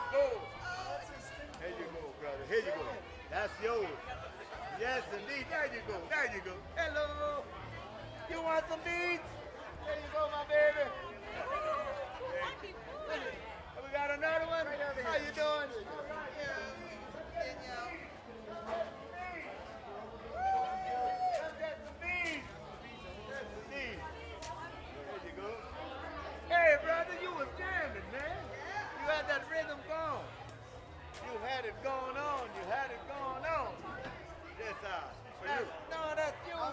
let go. Here you go, brother. Here you go. That's yours. Yes, indeed. There you go. There you go. Hello. You want some beads? There you go, my baby. We got another one. How you doing? Let's get some beads. Yes, indeed. There you go. Hey, brother, you was jamming, man. You had that rhythm going. You had it going on. You had it going on. Yes, I. For you. No, that's you.